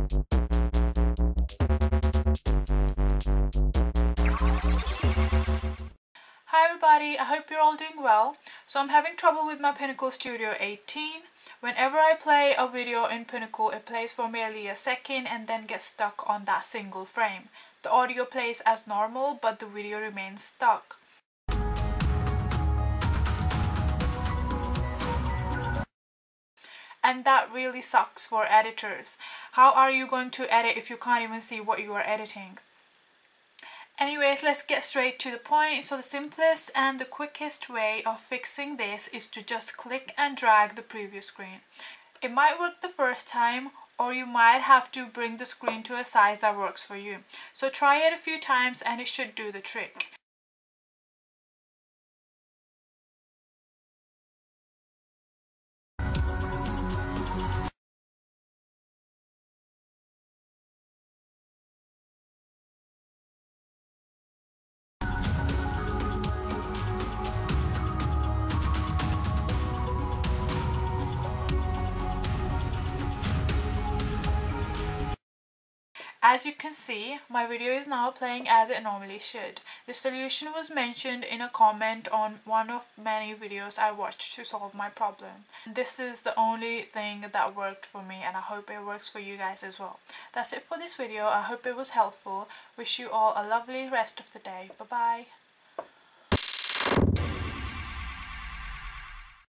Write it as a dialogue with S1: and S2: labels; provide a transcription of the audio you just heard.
S1: Hi everybody, I hope you're all doing well. So I'm having trouble with my Pinnacle Studio 18. Whenever I play a video in Pinnacle, it plays for merely a second and then gets stuck on that single frame. The audio plays as normal, but the video remains stuck. And that really sucks for editors. How are you going to edit if you can't even see what you are editing? Anyways, let's get straight to the point. So the simplest and the quickest way of fixing this is to just click and drag the preview screen. It might work the first time or you might have to bring the screen to a size that works for you. So try it a few times and it should do the trick. As you can see, my video is now playing as it normally should. The solution was mentioned in a comment on one of many videos I watched to solve my problem. This is the only thing that worked for me and I hope it works for you guys as well. That's it for this video. I hope it was helpful. Wish you all a lovely rest of the day. Bye bye.